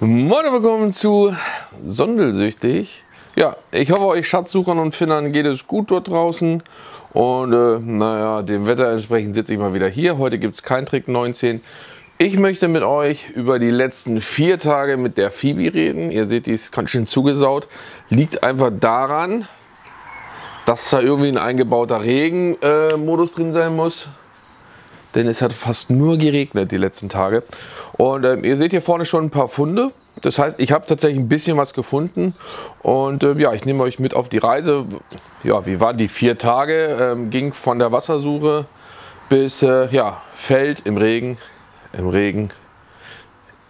Moin und willkommen zu Sondelsüchtig. Ja, ich hoffe euch Schatzsuchern und Finnern geht es gut dort draußen. Und äh, naja, dem Wetter entsprechend sitze ich mal wieder hier. Heute gibt es kein Trick 19. Ich möchte mit euch über die letzten vier Tage mit der Phoebe reden. Ihr seht, die ist ganz schön zugesaut. Liegt einfach daran, dass da irgendwie ein eingebauter Regenmodus äh, drin sein muss. Denn es hat fast nur geregnet die letzten Tage. Und äh, ihr seht hier vorne schon ein paar Funde. Das heißt, ich habe tatsächlich ein bisschen was gefunden. Und äh, ja, ich nehme euch mit auf die Reise. Ja, wie waren die vier Tage? Ähm, ging von der Wassersuche bis äh, ja, Feld im Regen, im Regen,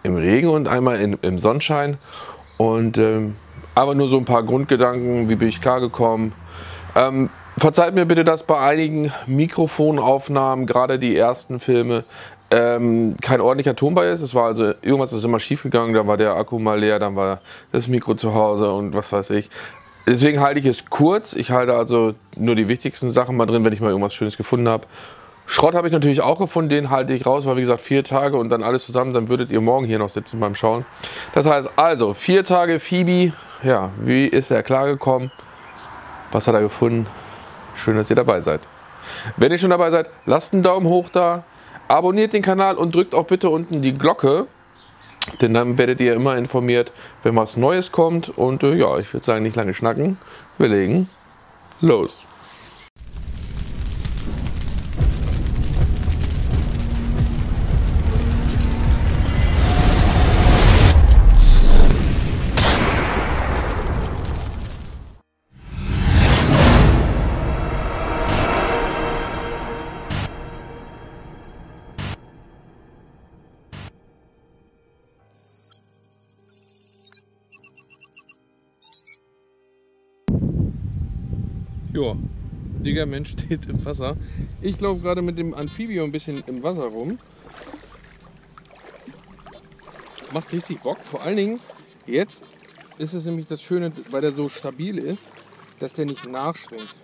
im Regen und einmal in, im Sonnenschein. Und ähm, aber nur so ein paar Grundgedanken, wie bin ich klargekommen. Ähm, verzeiht mir bitte, dass bei einigen Mikrofonaufnahmen, gerade die ersten Filme, ähm, kein ordentlicher Ton bei ist. Es war also irgendwas ist immer schief gegangen. Da war der Akku mal leer, dann war das Mikro zu Hause und was weiß ich. Deswegen halte ich es kurz. Ich halte also nur die wichtigsten Sachen mal drin, wenn ich mal irgendwas Schönes gefunden habe. Schrott habe ich natürlich auch gefunden, den halte ich raus, war wie gesagt vier Tage und dann alles zusammen, dann würdet ihr morgen hier noch sitzen beim Schauen. Das heißt also, vier Tage Phoebe, ja, wie ist er klargekommen? Was hat er gefunden? Schön, dass ihr dabei seid. Wenn ihr schon dabei seid, lasst einen Daumen hoch da, abonniert den Kanal und drückt auch bitte unten die Glocke, denn dann werdet ihr immer informiert, wenn was Neues kommt. Und äh, ja, ich würde sagen, nicht lange schnacken, wir legen los. Ja, Digga, Mensch steht im Wasser. Ich laufe gerade mit dem Amphibio ein bisschen im Wasser rum. Macht richtig Bock. Vor allen Dingen, jetzt ist es nämlich das Schöne, weil der so stabil ist, dass der nicht nachschwingt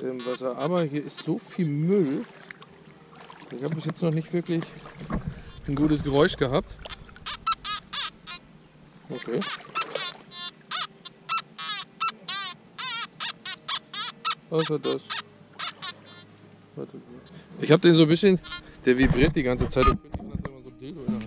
im Wasser. Aber hier ist so viel Müll. Ich habe bis jetzt noch nicht wirklich ein gutes Geräusch gehabt. Okay. Außer das. Ich habe den so ein bisschen, der vibriert die ganze Zeit. Als wenn man so ein Dildo in der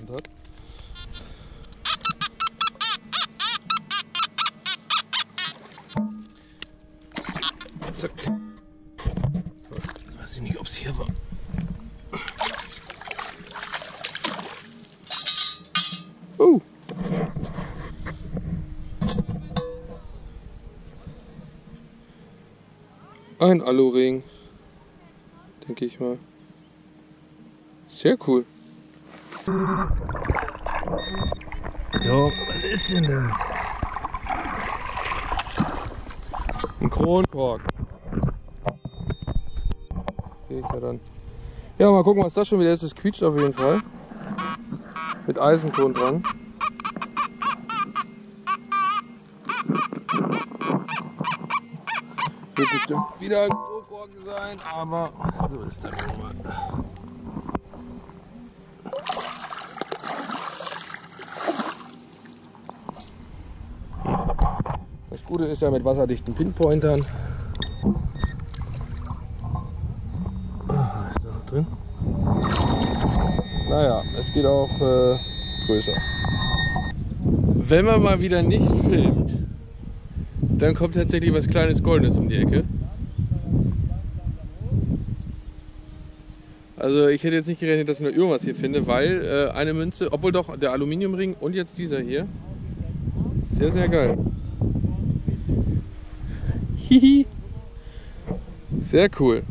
Ein Aluring. Denke ich mal. Sehr cool. Jo, was ist denn da? Ein Kronkork. Okay, ja dann. Ja, mal gucken, was das schon wieder ist. Das quietscht auf jeden Fall. Mit Eisenton dran. Wird bestimmt wieder ein Kronkorken sein, aber so ist das nun mal. Das Gute ist ja mit wasserdichten Pinpointern. Ah, ist da noch drin? Naja, es geht auch äh, größer. Wenn man mal wieder nicht filmt, dann kommt tatsächlich was kleines Goldenes um die Ecke. Also ich hätte jetzt nicht gerechnet, dass ich noch irgendwas hier finde, weil äh, eine Münze, obwohl doch der Aluminiumring und jetzt dieser hier, sehr, sehr geil. Hihi. Sehr cool.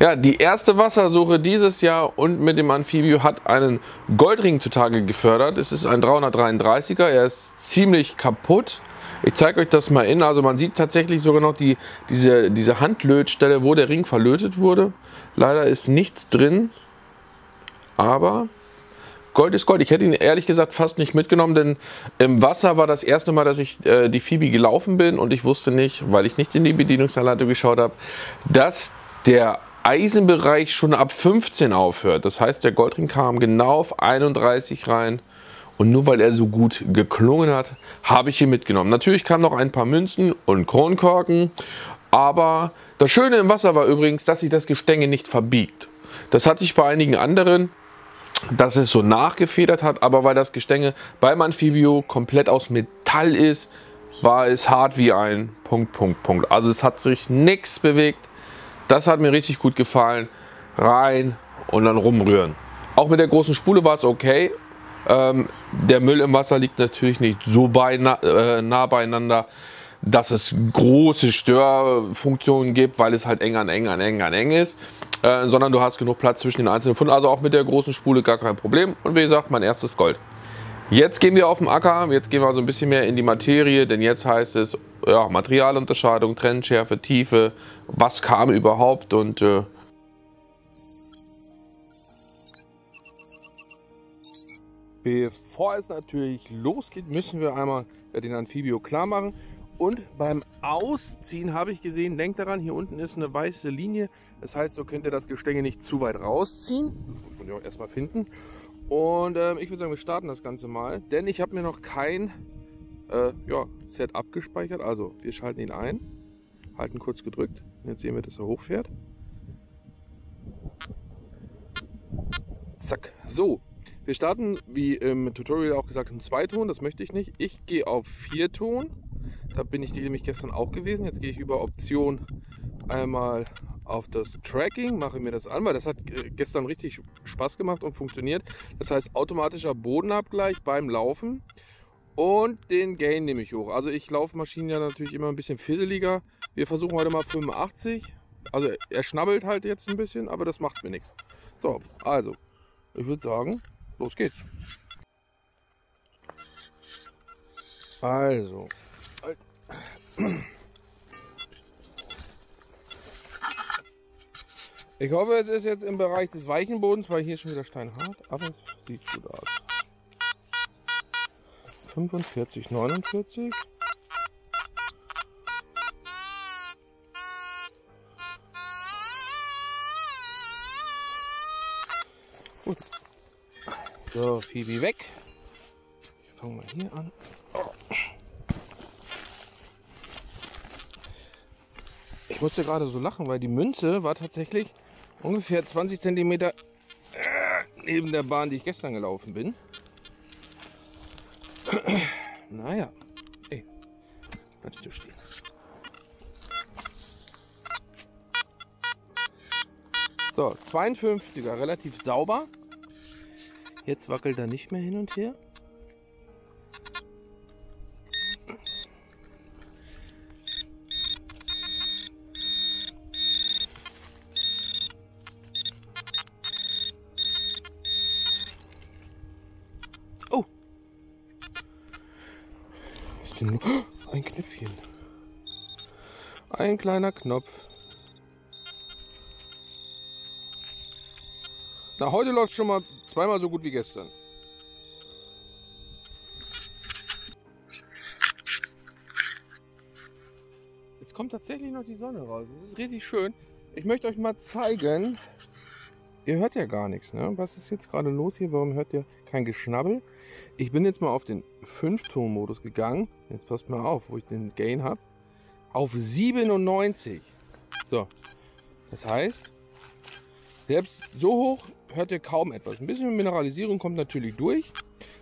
Ja, die erste Wassersuche dieses Jahr und mit dem Amphibio hat einen Goldring zutage gefördert. Es ist ein 333er, er ist ziemlich kaputt. Ich zeige euch das mal in. Also man sieht tatsächlich sogar noch die, diese, diese Handlötstelle, wo der Ring verlötet wurde. Leider ist nichts drin, aber Gold ist Gold. Ich hätte ihn ehrlich gesagt fast nicht mitgenommen, denn im Wasser war das erste Mal, dass ich äh, die Phoebe gelaufen bin und ich wusste nicht, weil ich nicht in die Bedienungsanleitung geschaut habe, dass der Eisenbereich schon ab 15 aufhört. Das heißt, der Goldring kam genau auf 31 rein. Und nur weil er so gut geklungen hat, habe ich ihn mitgenommen. Natürlich kamen noch ein paar Münzen und Kronkorken. Aber das Schöne im Wasser war übrigens, dass sich das Gestänge nicht verbiegt. Das hatte ich bei einigen anderen, dass es so nachgefedert hat. Aber weil das Gestänge beim Amphibio komplett aus Metall ist, war es hart wie ein Punkt, Punkt, Punkt. Also es hat sich nichts bewegt. Das hat mir richtig gut gefallen. Rein und dann rumrühren. Auch mit der großen Spule war es okay. Ähm, der Müll im Wasser liegt natürlich nicht so beina äh, nah beieinander, dass es große Störfunktionen gibt, weil es halt eng an eng an eng an eng ist. Äh, sondern du hast genug Platz zwischen den einzelnen Funden. Also auch mit der großen Spule gar kein Problem. Und wie gesagt, mein erstes Gold. Jetzt gehen wir auf den Acker, jetzt gehen wir so ein bisschen mehr in die Materie, denn jetzt heißt es ja, Materialunterscheidung, Trennschärfe, Tiefe, was kam überhaupt und äh Bevor es natürlich losgeht, müssen wir einmal den Amphibio klar machen. Und beim Ausziehen habe ich gesehen, denkt daran, hier unten ist eine weiße Linie. Das heißt, so könnt ihr das Gestänge nicht zu weit rausziehen. Das muss man ja auch erstmal finden. Und ähm, ich würde sagen, wir starten das Ganze mal, denn ich habe mir noch kein äh, ja, Set abgespeichert. Also wir schalten ihn ein, halten kurz gedrückt. Jetzt sehen wir, dass er hochfährt. Zack. So, wir starten, wie im Tutorial auch gesagt, im Zweiton. Das möchte ich nicht. Ich gehe auf Vierton. Da bin ich nämlich gestern auch gewesen. Jetzt gehe ich über Option einmal auf das Tracking, mache mir das an, weil das hat äh, gestern richtig Spaß gemacht und funktioniert. Das heißt automatischer Bodenabgleich beim Laufen und den Gain nehme ich hoch. Also ich laufe Maschinen ja natürlich immer ein bisschen fizzeliger. Wir versuchen heute mal 85. Also er schnabbelt halt jetzt ein bisschen, aber das macht mir nichts. So, also ich würde sagen, los geht's. Also. Ich hoffe, es ist jetzt im Bereich des weichen Bodens, weil hier ist schon wieder steinhart, aber es sieht gut aus. 45, 49. So, Phoebe weg. Ich fange mal hier an. Ich musste gerade so lachen, weil die Münze war tatsächlich ungefähr 20 cm äh, neben der Bahn, die ich gestern gelaufen bin. naja, ey, bleibst du stehen. So, 52er, relativ sauber. Jetzt wackelt er nicht mehr hin und her. nur? Ein Knöpfchen. Ein kleiner Knopf. Na, heute läuft schon mal zweimal so gut wie gestern. Jetzt kommt tatsächlich noch die Sonne raus. Das ist richtig schön. Ich möchte euch mal zeigen. Ihr hört ja gar nichts, ne? Was ist jetzt gerade los hier? Warum hört ihr kein Geschnabbel? Ich bin jetzt mal auf den 5-Ton-Modus gegangen. Jetzt passt mal auf, wo ich den Gain habe. Auf 97. So. Das heißt, selbst so hoch hört ihr kaum etwas. Ein bisschen Mineralisierung kommt natürlich durch.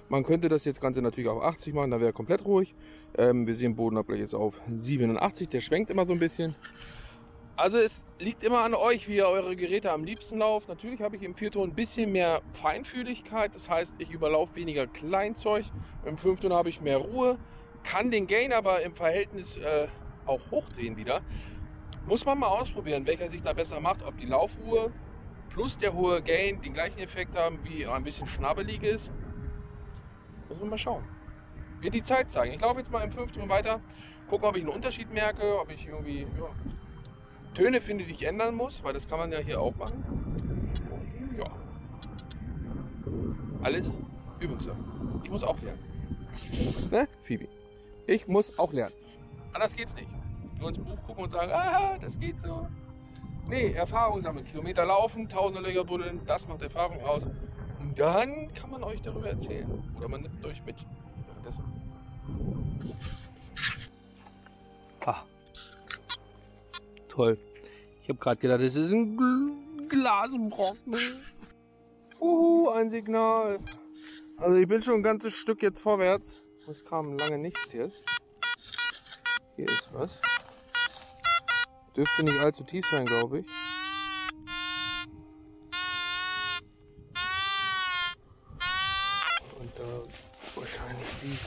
Man könnte das jetzt Ganze natürlich auf 80 machen, da wäre komplett ruhig. Ähm, wir sehen Bodenabgleich jetzt auf 87, der schwenkt immer so ein bisschen. Also es liegt immer an euch, wie ihr eure Geräte am liebsten lauft. Natürlich habe ich im Vierton ein bisschen mehr Feinfühligkeit, das heißt, ich überlaufe weniger Kleinzeug. Im Fünfton habe ich mehr Ruhe, kann den Gain aber im Verhältnis äh, auch hochdrehen wieder. Muss man mal ausprobieren, welcher sich da besser macht, ob die Laufruhe plus der hohe Gain den gleichen Effekt haben, wie ein bisschen schnabbelig ist. Muss man mal schauen. Wird die Zeit zeigen. Ich laufe jetzt mal im Fünfton weiter, gucke, ob ich einen Unterschied merke, ob ich irgendwie ja, Töne finde, die ich ändern muss, weil das kann man ja hier auch machen. Ja. Alles Übungssache. Ich muss auch lernen. Ne, Phoebe? Ich muss auch lernen. Anders geht's nicht. Nur ins Buch gucken und sagen, ah, das geht so. Nee, Erfahrung sammeln. Kilometer laufen, tausende Löcher buddeln, das macht Erfahrung aus. Und dann kann man euch darüber erzählen. Oder man nimmt euch mit. Ah. Toll. Ich habe gerade gedacht, es ist ein Gl Glasbrocken. Uhu, ein Signal. Also ich bin schon ein ganzes Stück jetzt vorwärts. Es kam lange nichts jetzt. Hier ist was. Dürfte nicht allzu tief sein, glaube ich. Und da wahrscheinlich die.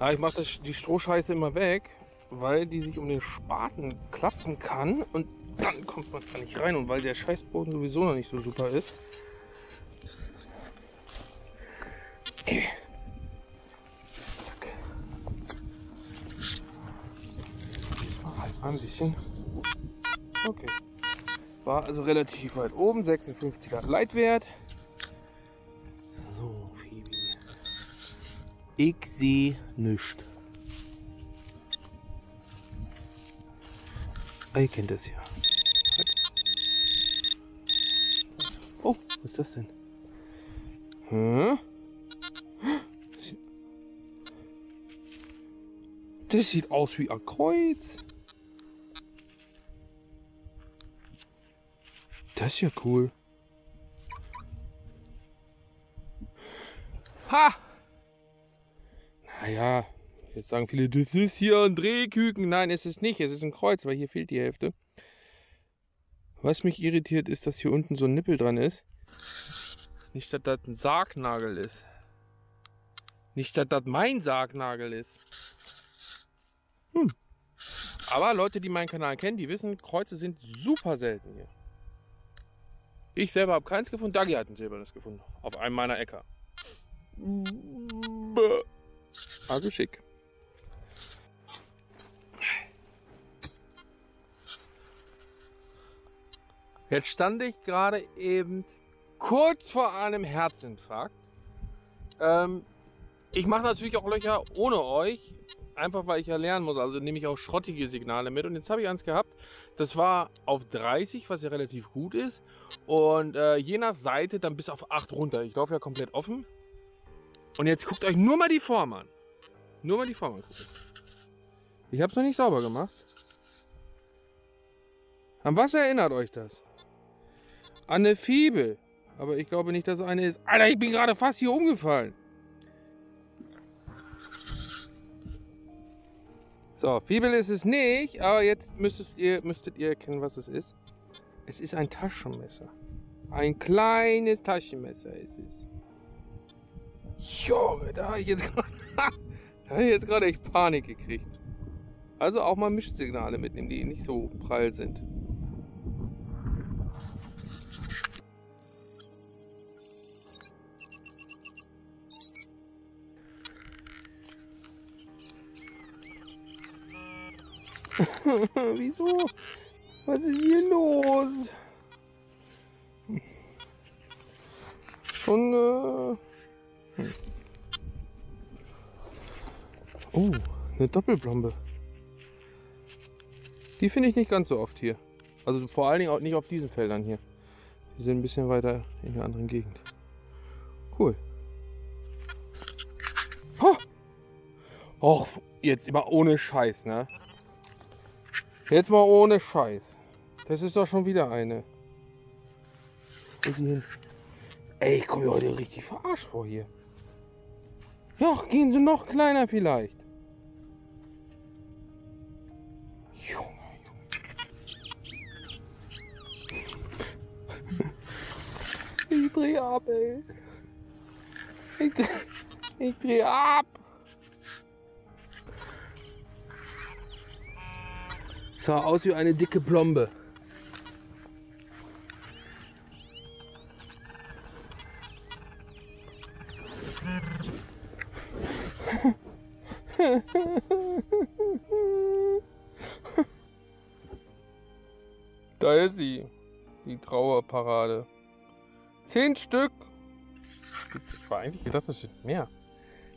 Ja, ich mache die Strohscheiße immer weg, weil die sich um den Spaten klappen kann und dann kommt man da nicht rein und weil der Scheißboden sowieso noch nicht so super ist. Bisschen. Okay. War also relativ weit oben, 56er Leitwert. So, Phoebe. Ich sehe nichts. Ah, Ihr kennt das ja. Oh, was ist das denn? Hm? Das sieht aus wie ein Kreuz. Das ist ja cool. Ha! Naja, jetzt sagen viele, das ist hier ein Drehküken. Nein, es ist nicht. Es ist ein Kreuz, weil hier fehlt die Hälfte. Was mich irritiert, ist, dass hier unten so ein Nippel dran ist. Nicht, dass das ein Sargnagel ist. Nicht, dass das mein Sargnagel ist. Hm. Aber Leute, die meinen Kanal kennen, die wissen, Kreuze sind super selten hier. Ich selber habe keins gefunden. Dagi hat ein silbernes gefunden. Auf einem meiner Äcker. Also schick. Jetzt stand ich gerade eben kurz vor einem Herzinfarkt. Ähm, ich mache natürlich auch Löcher ohne euch, einfach weil ich ja lernen muss. Also nehme ich auch schrottige Signale mit. Und jetzt habe ich eins gehabt, das war auf 30, was ja relativ gut ist. Und äh, je nach Seite dann bis auf 8 runter. Ich laufe ja komplett offen. Und jetzt guckt euch nur mal die Form an. Nur mal die Form angucken. Ich habe es noch nicht sauber gemacht. An was erinnert euch das? An eine Fibel. Aber ich glaube nicht, dass eine ist. Alter, ich bin gerade fast hier umgefallen. So, Fibel ist es nicht, aber jetzt müsstet ihr, müsstet ihr erkennen, was es ist. Es ist ein Taschenmesser. Ein kleines Taschenmesser ist es. Junge, da habe ich jetzt gerade da hab ich jetzt gerade echt Panik gekriegt. Also auch mal Mischsignale mitnehmen, die nicht so prall sind. Wieso? Was ist hier los? Und, äh... hm. Oh, eine Doppelblombe. Die finde ich nicht ganz so oft hier. Also vor allen Dingen auch nicht auf diesen Feldern hier. Die sind ein bisschen weiter in der anderen Gegend. Cool. Oh! Jetzt immer ohne Scheiß, ne? Jetzt mal ohne Scheiß. Das ist doch schon wieder eine. Ey, ich komme heute richtig verarscht vor hier. Ja, gehen sie noch kleiner vielleicht. Junge, Junge. Ich dreh ab, ey. Ich dreh, ich dreh ab. Sah aus wie eine dicke Plombe. Da ist sie, die Trauerparade. Zehn Stück. Ich war eigentlich gedacht, das sind mehr.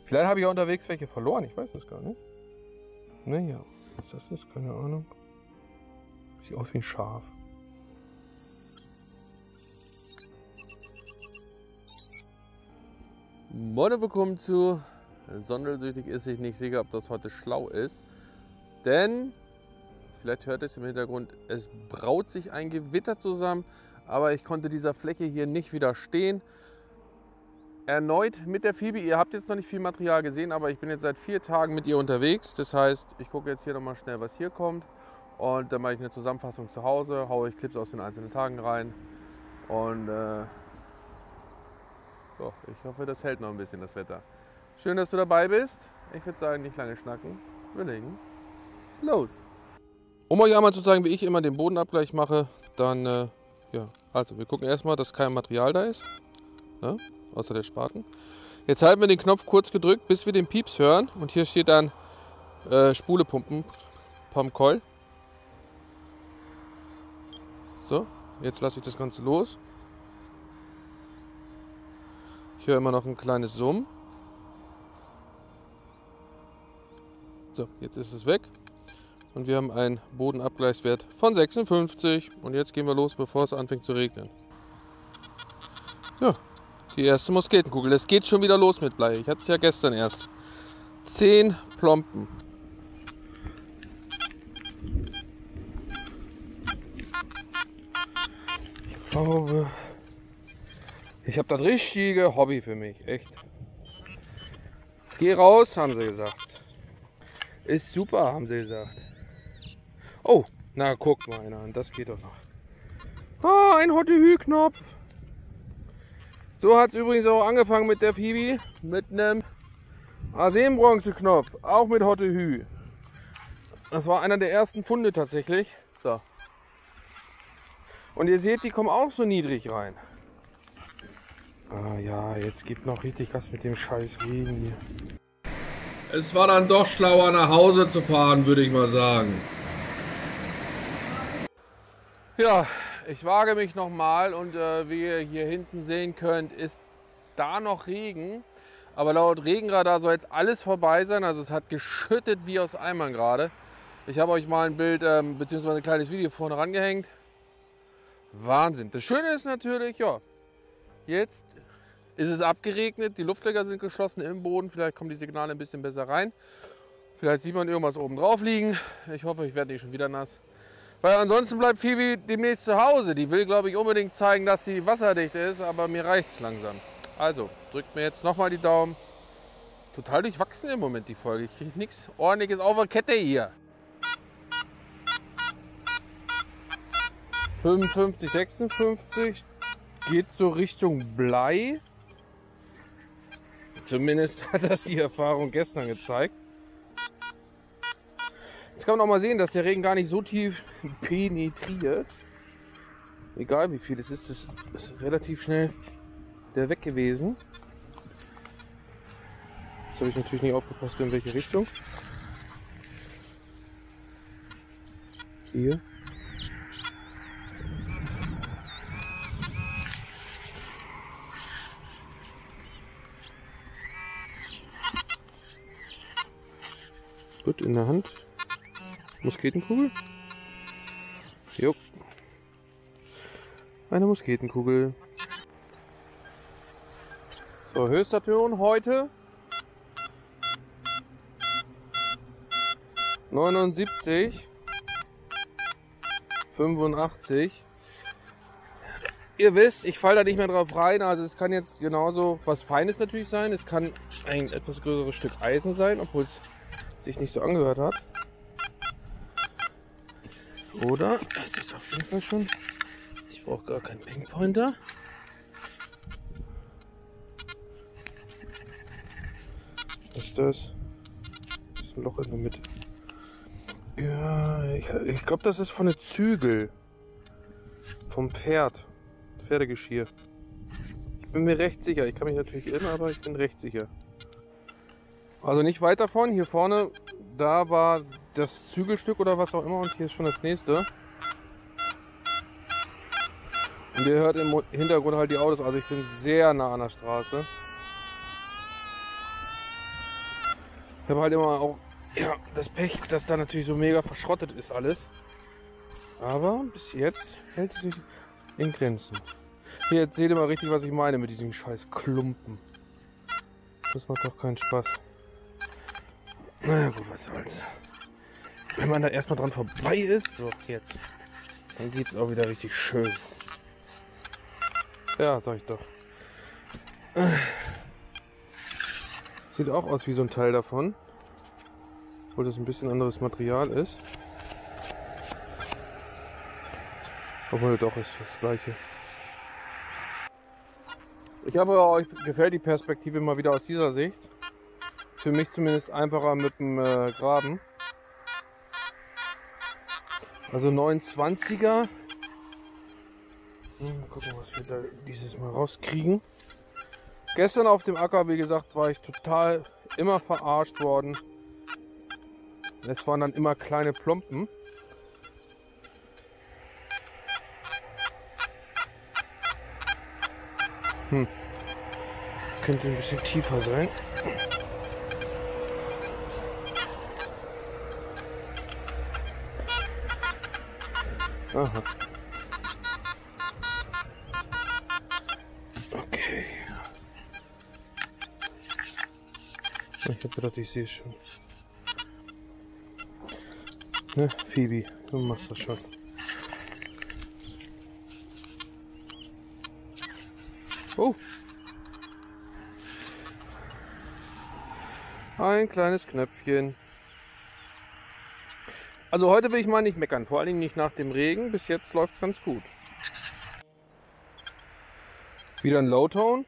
Vielleicht habe ich ja unterwegs welche verloren, ich weiß das gar nicht. Naja, was das ist, keine Ahnung. Sieht aus wie ein Schaf. Moin willkommen zu Sondelsüchtig ist sich nicht sicher, ob das heute schlau ist. Denn, vielleicht hört es im Hintergrund, es braut sich ein Gewitter zusammen, aber ich konnte dieser Fläche hier nicht widerstehen. Erneut mit der Phoebe. Ihr habt jetzt noch nicht viel Material gesehen, aber ich bin jetzt seit vier Tagen mit ihr unterwegs. Das heißt, ich gucke jetzt hier nochmal schnell, was hier kommt. Und dann mache ich eine Zusammenfassung zu Hause, haue ich Clips aus den einzelnen Tagen rein. Und äh, so, ich hoffe, das hält noch ein bisschen das Wetter. Schön, dass du dabei bist. Ich würde sagen, nicht lange schnacken. Wir legen los. Um euch einmal zu zeigen, wie ich immer den Bodenabgleich mache, dann, äh, ja, also wir gucken erstmal, dass kein Material da ist, ne? außer der Spaten. Jetzt halten wir den Knopf kurz gedrückt, bis wir den Pieps hören. Und hier steht dann äh, Spulepumpen, Pump Coil. So, jetzt lasse ich das Ganze los. Ich höre immer noch ein kleines Summen. So, jetzt ist es weg. Und wir haben einen Bodenabgleichswert von 56. Und jetzt gehen wir los, bevor es anfängt zu regnen. Ja, die erste Musketenkugel. Es geht schon wieder los mit Blei. Ich hatte es ja gestern erst. 10 Plompen. Glaube, ich habe das richtige Hobby für mich. Echt. Geh raus, haben sie gesagt. Ist super, haben sie gesagt. Oh, na guck mal einer an, das geht doch noch. Ah, ein Hotte-Hü-Knopf. So hat es übrigens auch angefangen mit der Phoebe. Mit einem Arsenbronze-Knopf. Auch mit Hotte-Hü. Das war einer der ersten Funde tatsächlich. Und ihr seht, die kommen auch so niedrig rein. Ah ja, jetzt gibt noch richtig Gas mit dem scheiß Regen hier. Es war dann doch schlauer nach Hause zu fahren, würde ich mal sagen. Ja, ich wage mich nochmal und äh, wie ihr hier hinten sehen könnt, ist da noch Regen. Aber laut Regenradar soll jetzt alles vorbei sein. Also es hat geschüttet wie aus Eimern gerade. Ich habe euch mal ein Bild ähm, bzw. ein kleines Video vorne rangehängt. Wahnsinn. Das Schöne ist natürlich, ja, jetzt ist es abgeregnet, die Luftlöcher sind geschlossen im Boden, vielleicht kommen die Signale ein bisschen besser rein. Vielleicht sieht man irgendwas oben drauf liegen. Ich hoffe, ich werde nicht schon wieder nass. Weil ansonsten bleibt Phoebe demnächst zu Hause. Die will, glaube ich, unbedingt zeigen, dass sie wasserdicht ist, aber mir reicht es langsam. Also, drückt mir jetzt nochmal die Daumen. Total durchwachsen im Moment die Folge. Ich kriege nichts ordentliches auf der Kette hier. 55, 56 geht so Richtung Blei. Zumindest hat das die Erfahrung gestern gezeigt. Jetzt kann man auch mal sehen, dass der Regen gar nicht so tief penetriert. Egal wie viel es ist, es ist relativ schnell der weg gewesen. Jetzt habe ich natürlich nicht aufgepasst, in welche Richtung. Hier. Gut, in der Hand. Musketenkugel. Jo. Eine Musketenkugel. So, höchster Ton heute. 79. 85. Ihr wisst, ich falle da nicht mehr drauf rein. Also es kann jetzt genauso was Feines natürlich sein. Es kann ein etwas größeres Stück Eisen sein, obwohl es sich nicht so angehört hat. Oder, das ist auf jeden Fall schon, ich brauche gar keinen Pinpointer. Was ist das? Das ist ein Loch in der Mitte. Ja, ich, ich glaube, das ist von den Zügel. Vom Pferd. Pferdegeschirr. Ich bin mir recht sicher. Ich kann mich natürlich irren, aber ich bin recht sicher. Also nicht weit davon. Hier vorne, da war das Zügelstück oder was auch immer und hier ist schon das nächste. Und ihr hört im Hintergrund halt die Autos. Also ich bin sehr nah an der Straße. Ich habe halt immer auch Ja, das Pech, dass da natürlich so mega verschrottet ist alles. Aber bis jetzt hält es sich in Grenzen. Hier, jetzt seht ihr mal richtig, was ich meine mit diesen scheiß Klumpen. Das macht doch keinen Spaß. Naja gut, was soll's. Wenn man da erstmal dran vorbei ist, so jetzt, dann geht's auch wieder richtig schön. Ja, sag ich doch. Sieht auch aus wie so ein Teil davon. Obwohl das ein bisschen anderes Material ist. Obwohl doch ist das gleiche. Ich habe euch gefällt die Perspektive mal wieder aus dieser Sicht. Für mich zumindest einfacher mit dem äh, Graben. Also 29er. Hm, mal gucken, was wir da dieses Mal rauskriegen. Gestern auf dem Acker, wie gesagt, war ich total immer verarscht worden. Es waren dann immer kleine Plompen. Hm. Könnte ein bisschen tiefer sein. Aha. Okay. Ich hab gedacht, ich sehe schon. Ne, Phoebe, du machst das schon. Oh. Ein kleines Knöpfchen. Also heute will ich mal nicht meckern, vor allen Dingen nicht nach dem Regen. Bis jetzt läuft es ganz gut. Wieder ein Low-Tone.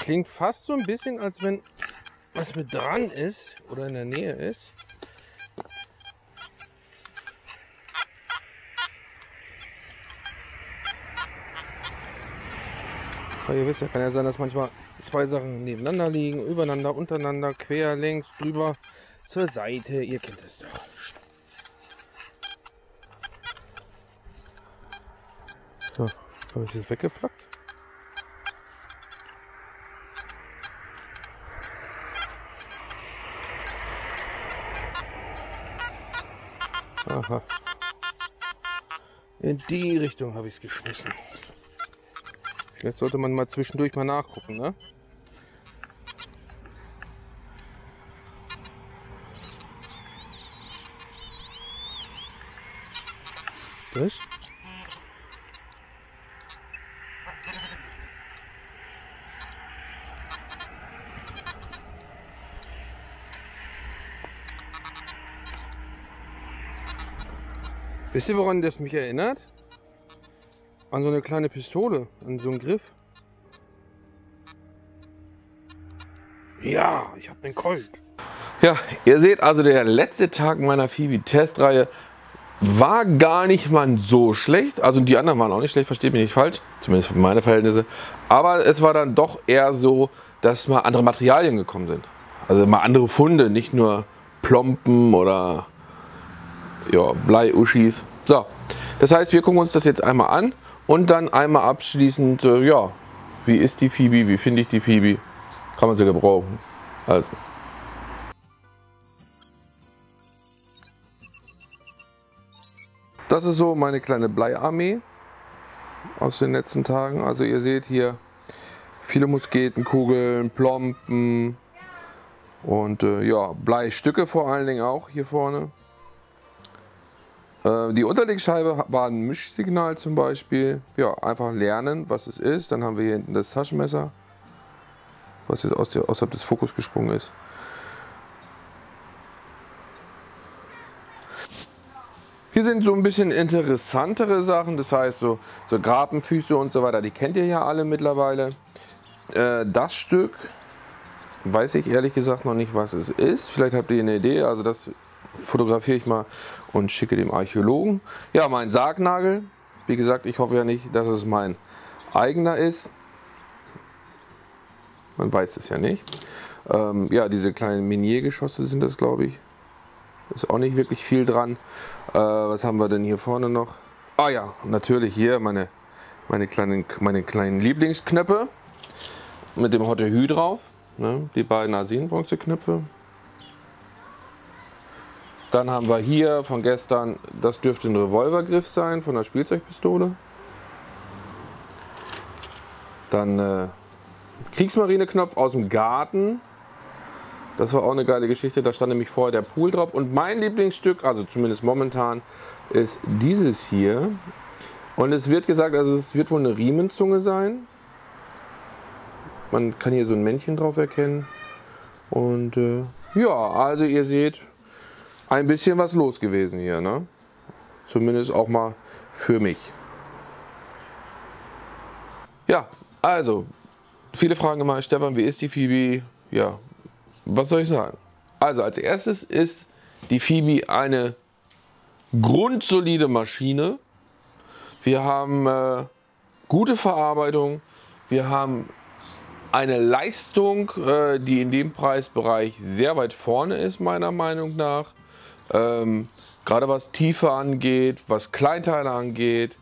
Klingt fast so ein bisschen, als wenn was mit dran ist oder in der Nähe ist. Weil ihr wisst ja, kann ja sein, dass manchmal zwei Sachen nebeneinander liegen, übereinander, untereinander, quer, längs, drüber, zur Seite. Ihr kennt es doch. So, habe ich jetzt weggeflackt? Aha. In die Richtung habe ich es geschmissen. Vielleicht sollte man mal zwischendurch mal nachgucken, ne? Das? Wisst ihr, woran das mich erinnert? An so eine kleine Pistole, an so einen Griff. Ja, ich habe den Colt. Ja, ihr seht also, der letzte Tag meiner Phoebe-Testreihe war gar nicht mal so schlecht. Also die anderen waren auch nicht schlecht, versteht mich nicht falsch. Zumindest für meine Verhältnisse. Aber es war dann doch eher so, dass mal andere Materialien gekommen sind. Also mal andere Funde, nicht nur Plompen oder ja, Blei-Uschis. So, das heißt, wir gucken uns das jetzt einmal an und dann einmal abschließend, äh, ja, wie ist die Phoebe, wie finde ich die Phoebe, kann man sie gebrauchen. Also. Das ist so meine kleine Bleiarmee aus den letzten Tagen. Also ihr seht hier viele Musketenkugeln, Plompen und äh, ja, Bleistücke vor allen Dingen auch hier vorne. Äh, die Unterlegscheibe war ein Mischsignal zum Beispiel. Ja, einfach lernen, was es ist. Dann haben wir hier hinten das Taschenmesser, was jetzt aus der, außerhalb des Fokus gesprungen ist. Hier sind so ein bisschen interessantere Sachen, das heißt so, so Grabenfüße und so weiter, die kennt ihr ja alle mittlerweile. Äh, das Stück weiß ich ehrlich gesagt noch nicht, was es ist. Vielleicht habt ihr eine Idee, also das fotografiere ich mal und schicke dem Archäologen. Ja, mein Sargnagel. Wie gesagt, ich hoffe ja nicht, dass es mein eigener ist. Man weiß es ja nicht. Ähm, ja, diese kleinen Minier-Geschosse sind das, glaube ich. Ist auch nicht wirklich viel dran. Äh, was haben wir denn hier vorne noch? Ah ja, natürlich hier meine, meine, kleinen, meine kleinen Lieblingsknöpfe. mit dem Hotte Hü drauf. Ne? Die beiden Asin-Bronzeknöpfe. Dann haben wir hier von gestern, das dürfte ein Revolvergriff sein von der Spielzeugpistole. Dann äh, Kriegsmarineknopf aus dem Garten. Das war auch eine geile Geschichte. Da stand nämlich vorher der Pool drauf. Und mein Lieblingsstück, also zumindest momentan, ist dieses hier. Und es wird gesagt, also es wird wohl eine Riemenzunge sein. Man kann hier so ein Männchen drauf erkennen. Und äh, ja, also ihr seht, ein bisschen was los gewesen hier. Ne? Zumindest auch mal für mich. Ja, also, viele Fragen gemacht. Stefan, wie ist die Phoebe? Ja, was soll ich sagen? Also, als erstes ist die Phoebe eine grundsolide Maschine. Wir haben äh, gute Verarbeitung. Wir haben eine Leistung, äh, die in dem Preisbereich sehr weit vorne ist, meiner Meinung nach. Ähm, gerade was Tiefe angeht, was Kleinteile angeht,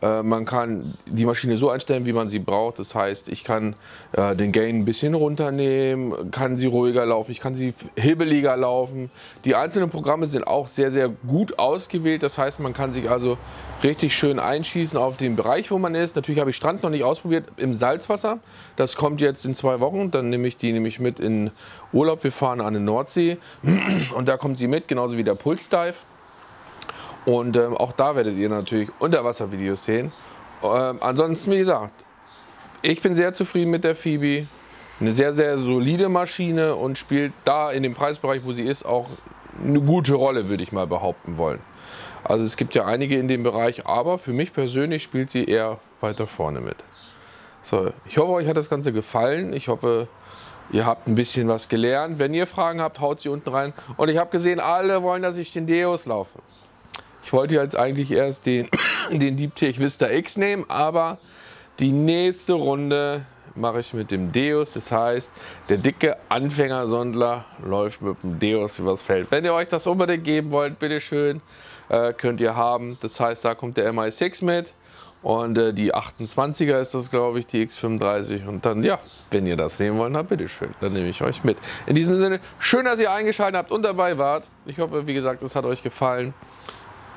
man kann die Maschine so einstellen, wie man sie braucht. Das heißt, ich kann äh, den Gain ein bisschen runternehmen, kann sie ruhiger laufen, ich kann sie hebeliger laufen. Die einzelnen Programme sind auch sehr, sehr gut ausgewählt. Das heißt, man kann sich also richtig schön einschießen auf den Bereich, wo man ist. Natürlich habe ich Strand noch nicht ausprobiert im Salzwasser. Das kommt jetzt in zwei Wochen. Dann nehme ich die nämlich mit in Urlaub. Wir fahren an die Nordsee und da kommt sie mit, genauso wie der Pulsdive. Und ähm, auch da werdet ihr natürlich Unterwasservideos sehen. Ähm, ansonsten, wie gesagt, ich bin sehr zufrieden mit der Phoebe. Eine sehr, sehr solide Maschine und spielt da in dem Preisbereich, wo sie ist, auch eine gute Rolle, würde ich mal behaupten wollen. Also es gibt ja einige in dem Bereich, aber für mich persönlich spielt sie eher weiter vorne mit. So, ich hoffe, euch hat das Ganze gefallen. Ich hoffe, ihr habt ein bisschen was gelernt. Wenn ihr Fragen habt, haut sie unten rein. Und ich habe gesehen, alle wollen, dass ich den Deus laufe. Ich wollte jetzt eigentlich erst den, den Deep Tech Vista X nehmen, aber die nächste Runde mache ich mit dem Deus. Das heißt, der dicke Anfängersondler läuft mit dem Deus übers Feld. Wenn ihr euch das unbedingt geben wollt, bitteschön, äh, könnt ihr haben. Das heißt, da kommt der MI6 mit. Und äh, die 28er ist das, glaube ich, die X35. Und dann, ja, wenn ihr das sehen wollt, dann bitteschön, dann nehme ich euch mit. In diesem Sinne, schön, dass ihr eingeschaltet habt und dabei wart. Ich hoffe, wie gesagt, es hat euch gefallen.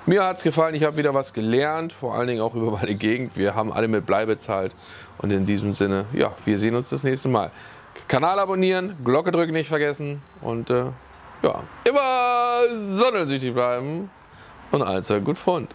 Mir hat es gefallen, ich habe wieder was gelernt, vor allen Dingen auch über meine Gegend. Wir haben alle mit Blei bezahlt und in diesem Sinne, ja, wir sehen uns das nächste Mal. Kanal abonnieren, Glocke drücken nicht vergessen und äh, ja, immer sonnensüchtig bleiben und allzeit gut Fund.